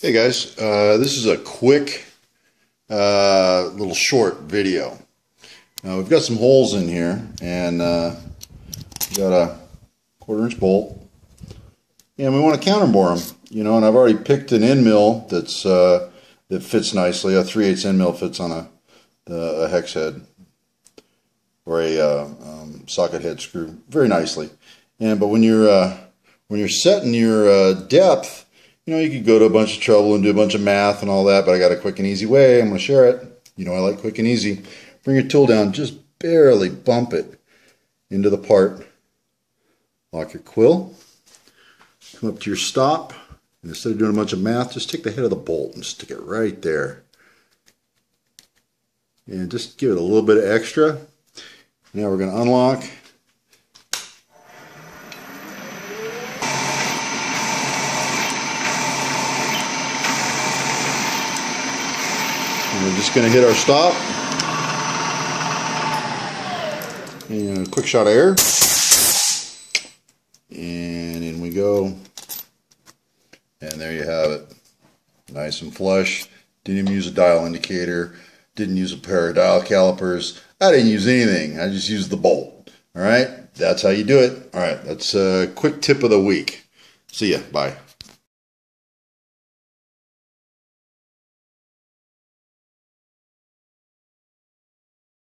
Hey guys, uh, this is a quick uh, little short video. Now we've got some holes in here and uh, got a quarter inch bolt and we want to counterbore them, you know, and I've already picked an end mill that's uh, that fits nicely. A 3 8 end mill fits on a, a hex head or a uh, um, socket head screw very nicely. And but when you're uh, when you're setting your uh, depth you know, you could go to a bunch of trouble and do a bunch of math and all that, but I got a quick and easy way. I'm going to share it. You know, I like quick and easy. Bring your tool down, just barely bump it into the part. Lock your quill. Come up to your stop. And instead of doing a bunch of math, just take the head of the bolt and stick it right there. And just give it a little bit of extra. Now we're going to unlock And we're just going to hit our stop. And a quick shot of air. And in we go. And there you have it. Nice and flush. Didn't even use a dial indicator. Didn't use a pair of dial calipers. I didn't use anything. I just used the bolt. All right. That's how you do it. All right. That's a quick tip of the week. See ya. Bye.